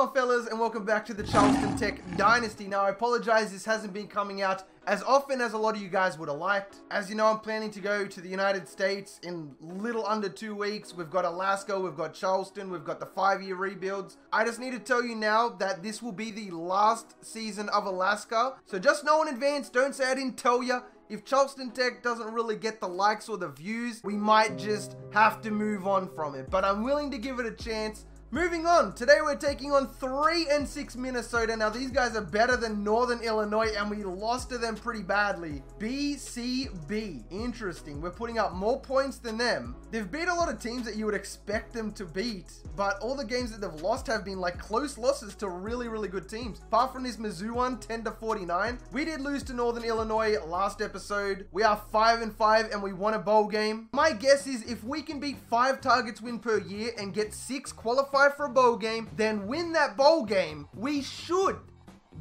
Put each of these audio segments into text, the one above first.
on fellas and welcome back to the Charleston Tech Dynasty. Now I apologize this hasn't been coming out as often as a lot of you guys would have liked. As you know I'm planning to go to the United States in little under two weeks. We've got Alaska, we've got Charleston, we've got the five year rebuilds. I just need to tell you now that this will be the last season of Alaska. So just know in advance, don't say I didn't tell you. If Charleston Tech doesn't really get the likes or the views, we might just have to move on from it. But I'm willing to give it a chance Moving on, today we're taking on 3 and 6 Minnesota. Now these guys are better than Northern Illinois and we lost to them pretty badly. BCB, interesting. We're putting up more points than them. They've beat a lot of teams that you would expect them to beat, but all the games that they've lost have been like close losses to really, really good teams. Apart from this Mizzou one, 10 to 49. We did lose to Northern Illinois last episode. We are 5 and 5 and we won a bowl game. My guess is if we can beat 5 targets win per year and get 6 qualified qualify for a bowl game, then win that bowl game, we should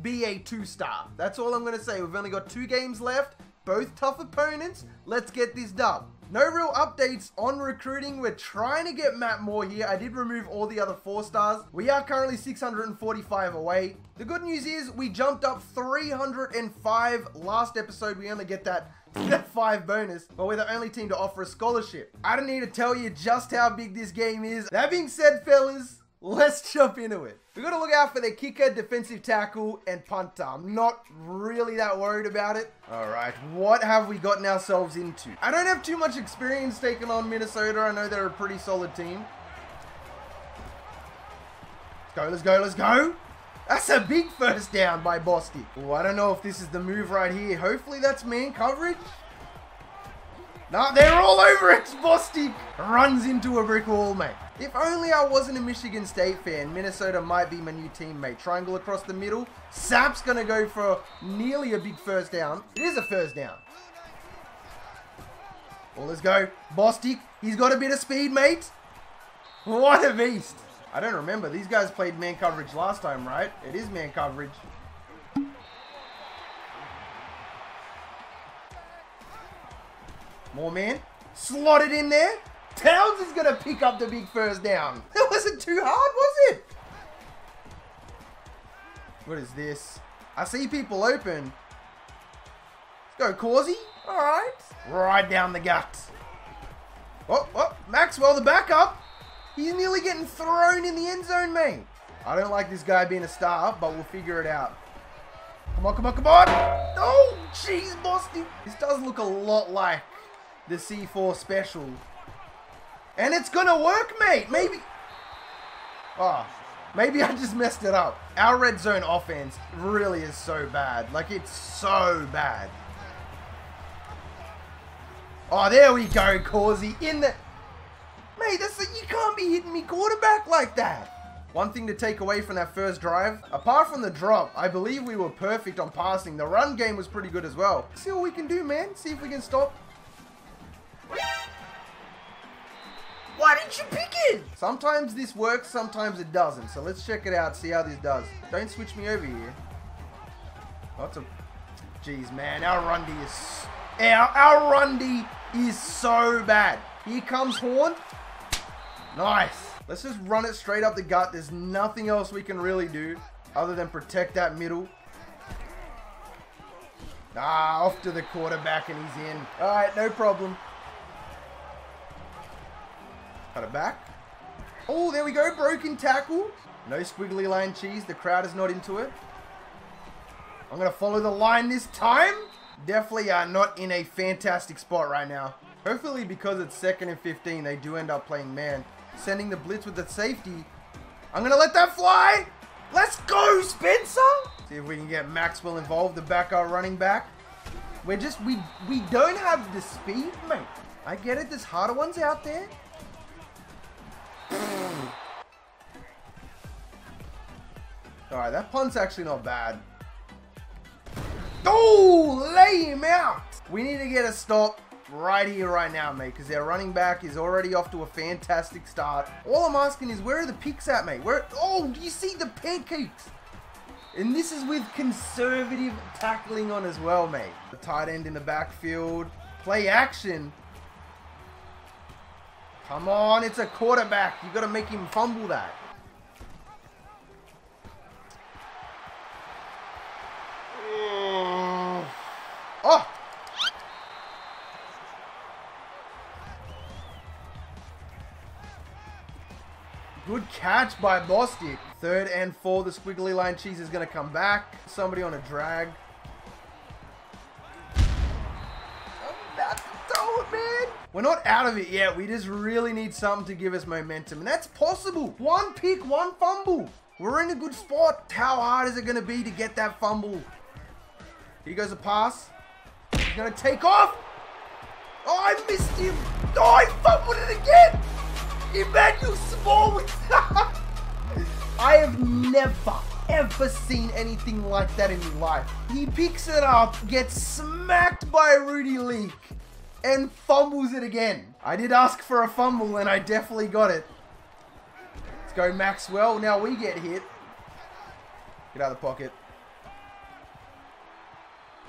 be a two star. That's all I'm going to say. We've only got two games left, both tough opponents. Let's get this done. No real updates on recruiting. We're trying to get Matt Moore here. I did remove all the other four stars. We are currently 645 away. The good news is we jumped up 305 last episode. We only get that five bonus, but we're the only team to offer a scholarship. I don't need to tell you just how big this game is. That being said, fellas, let's jump into it. We've got to look out for the kicker, defensive tackle, and punter. I'm not really that worried about it. All right, what have we gotten ourselves into? I don't have too much experience taking on Minnesota. I know they're a pretty solid team. Let's go, let's go, let's go. That's a big first down by Bostic. Oh, I don't know if this is the move right here. Hopefully that's man coverage. No, they're all over it. Bostic runs into a brick wall, mate. If only I wasn't a Michigan State fan, Minnesota might be my new teammate. Triangle across the middle. Sap's going to go for nearly a big first down. It is a first down. Well, let's go. Bostic, he's got a bit of speed, mate. What a beast. I don't remember. These guys played man coverage last time, right? It is man coverage. More man. Slotted in there. Towns is going to pick up the big first down. That wasn't too hard, was it? What is this? I see people open. Let's go, Causey. All right. Right down the gut. Oh, oh, Maxwell, the backup. He's nearly getting thrown in the end zone, mate. I don't like this guy being a star, but we'll figure it out. Come on, come on, come on. Oh, jeez, Boston. This does look a lot like the C4 special. And it's to work, mate. Maybe. Oh, maybe I just messed it up. Our red zone offense really is so bad. Like, it's so bad. Oh, there we go, Causey. In the... Mate, that's you can't be hitting me quarterback like that. One thing to take away from that first drive, apart from the drop, I believe we were perfect on passing. The run game was pretty good as well. See what we can do, man. See if we can stop. Why didn't you pick it? Sometimes this works, sometimes it doesn't. So let's check it out, see how this does. Don't switch me over here. Lots of... Jeez, man. Our run D is... Our, our run D is so bad. Here comes Horn. Nice. Let's just run it straight up the gut. There's nothing else we can really do other than protect that middle. Ah, off to the quarterback and he's in. All right, no problem. Cut it back. Oh, there we go. Broken tackle. No squiggly line cheese. The crowd is not into it. I'm going to follow the line this time. Definitely are not in a fantastic spot right now. Hopefully because it's second and 15, they do end up playing man. Sending the blitz with the safety. I'm going to let that fly. Let's go, Spencer. See if we can get Maxwell involved, the backup running back. We're just, we, we don't have the speed, mate. I get it, there's harder ones out there. Alright, that punt's actually not bad. Oh, lay him out. We need to get a stop right here, right now, mate, because their running back is already off to a fantastic start. All I'm asking is, where are the picks at, mate? Where? Oh, do you see the pancakes? And this is with conservative tackling on as well, mate. The tight end in the backfield. Play action. Come on, it's a quarterback. You gotta make him fumble that. Oh. oh! Good catch by Bostic. Third and four, the squiggly line cheese is gonna come back. Somebody on a drag. Oh, I'm about to throw it, man! We're not out of it yet. We just really need something to give us momentum. And that's possible. One pick, one fumble. We're in a good spot. How hard is it going to be to get that fumble? Here goes a pass. He's going to take off. Oh, I missed him. Oh, I fumbled it again. Emmanuel Small. I have never, ever seen anything like that in my life. He picks it up, gets smacked by Rudy Leak, and fumbles it again. I did ask for a fumble, and I definitely got it. Let's go Maxwell. Now we get hit. Get out of the pocket.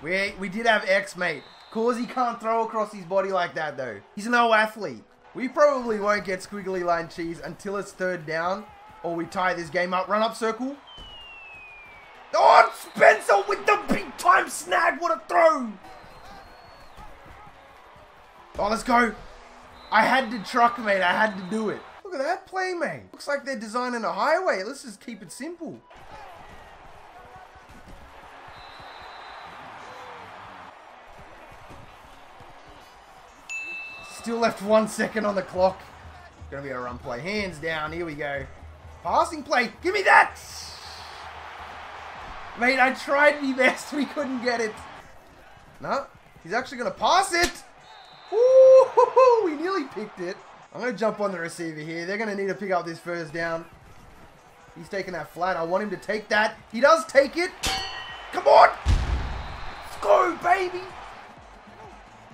We, we did have X, mate. Causey can't throw across his body like that, though. He's no athlete. We probably won't get squiggly line cheese until it's third down. Or we tie this game up. Run up circle. Oh, Spencer with the big time snag. What a throw. Oh, let's go. I had to truck, mate. I had to do it. Look at that play, mate. Looks like they're designing a highway. Let's just keep it simple. Still left one second on the clock. Gonna be a run play. Hands down. Here we go. Passing play. Give me that! Mate, I tried my best. We couldn't get it. No. He's actually gonna pass it. We nearly picked it. I'm gonna jump on the receiver here. They're gonna need to pick up this first down. He's taking that flat. I want him to take that. He does take it. Come on! Let's go, baby!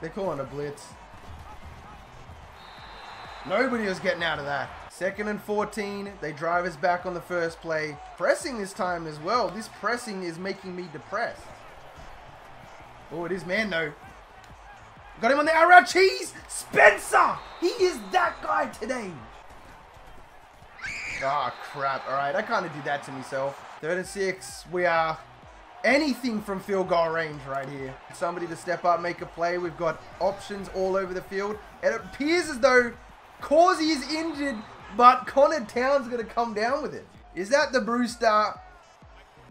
They're calling a blitz. Nobody was getting out of that. Second and 14. They drive us back on the first play. Pressing this time as well. This pressing is making me depressed. Oh, it is man though. Got him on the arrow cheese. Spencer. He is that guy today. Ah, oh, crap. All right, I kind of did that to myself. Third and six. We are anything from field goal range right here. Somebody to step up, make a play. We've got options all over the field. It appears as though Causey is injured, but Connor Towns going to come down with it. Is that the Brewster?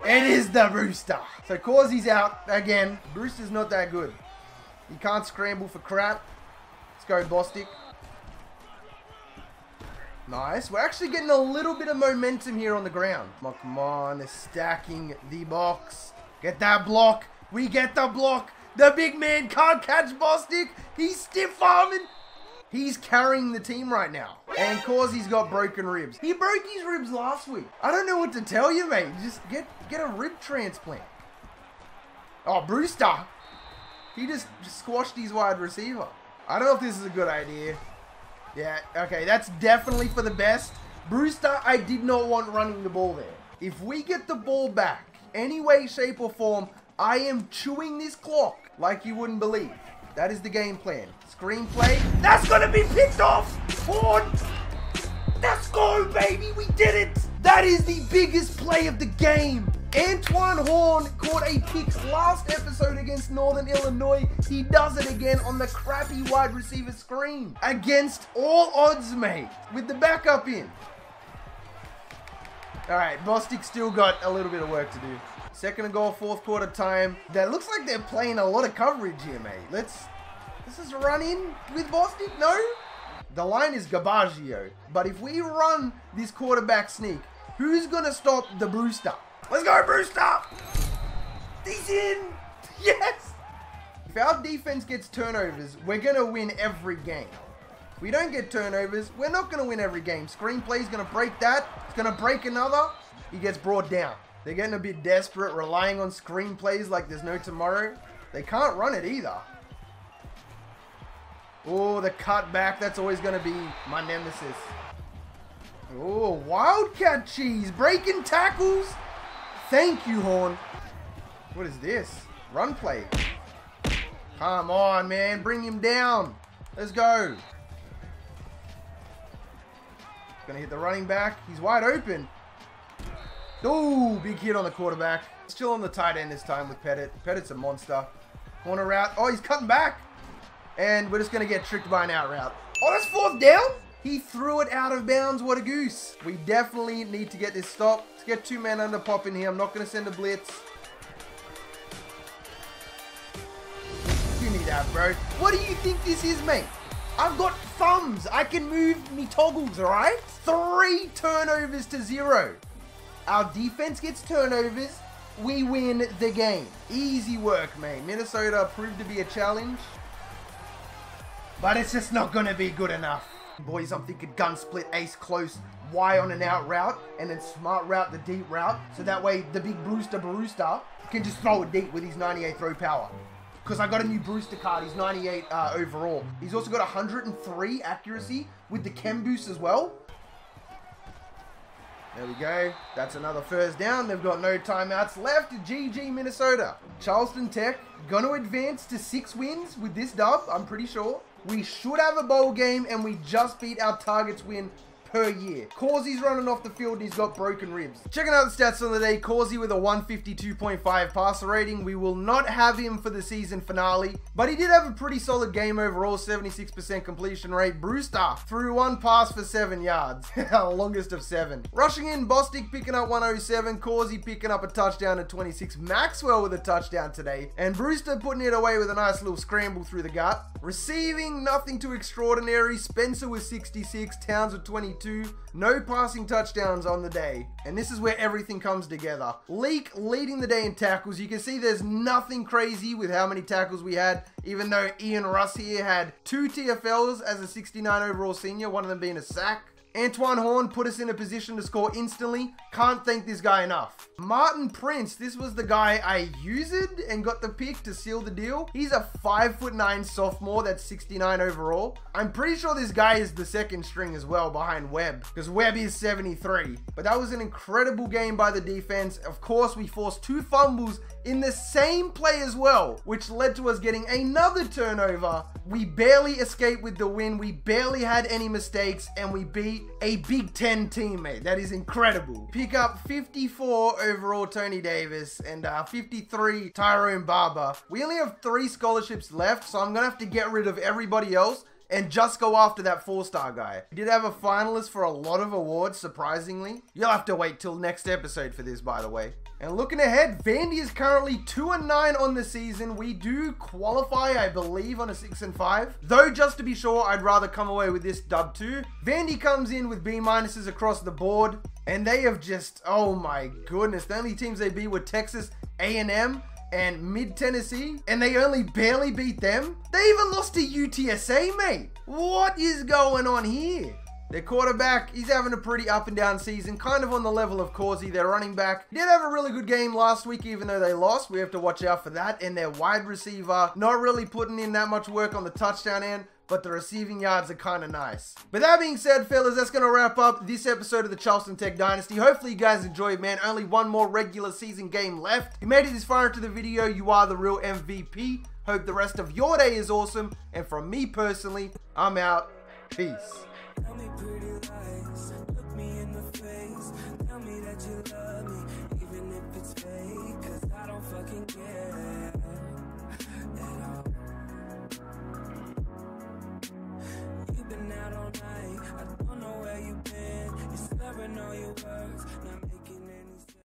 It is the Brewster. So Causey's out again. Brewster's not that good. He can't scramble for crap. Let's go Bostic. Nice. We're actually getting a little bit of momentum here on the ground. On, come on. They're stacking the box. Get that block. We get the block. The big man can't catch Bostic. He's stiff arming. He's carrying the team right now. And Causey's got broken ribs. He broke his ribs last week. I don't know what to tell you, mate. Just get get a rib transplant. Oh, Brewster. He just, squashed his wide receiver. I don't know if this is a good idea. Yeah, okay, that's definitely for the best. Brewster, I did not want running the ball there. If we get the ball back, any way, shape, or form, I am chewing this clock like you wouldn't believe. That is the game plan. Screenplay. That's gonna be picked off! Horn! Let's go, baby! We did it! That is the biggest play of the game! Antoine Horn caught a pick last episode against Northern Illinois. He does it again on the crappy wide receiver screen. Against all odds, mate. With the backup in. Alright, Bostic still got a little bit of work to do. Second and goal, fourth quarter time. That looks like they're playing a lot of coverage here, mate. Let's... This is run in with Bostic? No? The line is Gabaggio. But if we run this quarterback sneak, who's going to stop the Brewster? Let's go, Bruce. Brewster! He's in! Yes! If our defense gets turnovers, we're going to win every game. If we don't get turnovers, we're not going to win every game. Screenplay's going to break that. It's going to break another. He gets brought down. They're getting a bit desperate, relying on screenplays like there's no tomorrow. They can't run it either. Oh, the cut back. That's always going to be my nemesis. Oh, Wildcat cheese. Breaking tackles. Thank you, Horn. What is this? Run play. Come on, man. Bring him down. Let's go. Gonna hit the running back. He's wide open. Oh, big hit on the quarterback. Still on the tight end this time with Pettit. Pettit's a monster. Corner route. Oh, he's cutting back. And we're just going to get tricked by an out route. Oh, that's fourth down? He threw it out of bounds. What a goose. We definitely need to get this stopped. Let's get two men under pop in here. I'm not going to send a blitz. Give me that, bro. What do you think this is, mate? I've got thumbs. I can move me toggles, all right? Three turnovers to zero. Our defense gets turnovers. We win the game. Easy work, mate. Minnesota proved to be a challenge. But it's just not going to be good enough. Boys, I'm thinking gun split, ace close, Y on an out route, and then smart route the deep route. So that way the big Brewster Brewster can just throw it deep with his 98 throw power. Because I got a new Brewster card. He's 98 uh, overall. He's also got 103 accuracy with the Chem boost as well. There we go. That's another first down. They've got no timeouts left. GG Minnesota. Charleston Tech going to advance to six wins with this dub, I'm pretty sure. We should have a bowl game, and we just beat our targets win per year. Causey's running off the field and he's got broken ribs. Checking out the stats on the day, Causey with a 152.5 passer rating. We will not have him for the season finale, but he did have a pretty solid game overall, 76% completion rate. Brewster threw one pass for seven yards, longest of seven. Rushing in, Bostic picking up 107, Causey picking up a touchdown at 26, Maxwell with a touchdown today, and Brewster putting it away with a nice little scramble through the gut. Receiving, nothing too extraordinary. Spencer with 66, Towns with 22, no passing touchdowns on the day. And this is where everything comes together. Leak leading the day in tackles. You can see there's nothing crazy with how many tackles we had, even though Ian Russ here had two TFLs as a 69 overall senior, one of them being a sack. Antoine Horn put us in a position to score instantly. Can't thank this guy enough. Martin Prince, this was the guy I used and got the pick to seal the deal. He's a 5'9 sophomore that's 69 overall. I'm pretty sure this guy is the second string as well behind Webb because Webb is 73. But that was an incredible game by the defense. Of course, we forced two fumbles in the same play as well, which led to us getting another turnover. We barely escaped with the win. We barely had any mistakes and we beat a Big Ten teammate. That is incredible. Pick up 54 overall Tony Davis and uh, 53 Tyrone Barber. We only have three scholarships left, so I'm going to have to get rid of everybody else and just go after that four-star guy. He did have a finalist for a lot of awards, surprisingly. You'll have to wait till next episode for this, by the way. And looking ahead, Vandy is currently 2 and 9 on the season. We do qualify, I believe, on a 6 and 5. Though, just to be sure, I'd rather come away with this dub too. Vandy comes in with B minuses across the board. And they have just, oh my goodness, the only teams they beat were Texas A&M and Mid Tennessee, and they only barely beat them. They even lost to UTSA, mate. What is going on here? Their quarterback, he's having a pretty up and down season, kind of on the level of Causey. Their running back did have a really good game last week, even though they lost. We have to watch out for that. And their wide receiver, not really putting in that much work on the touchdown end but the receiving yards are kind of nice. But that being said, fellas, that's going to wrap up this episode of the Charleston Tech Dynasty. Hopefully you guys enjoyed, man. Only one more regular season game left. If you made it this far into the video, you are the real MVP. Hope the rest of your day is awesome. And from me personally, I'm out. Peace. Words.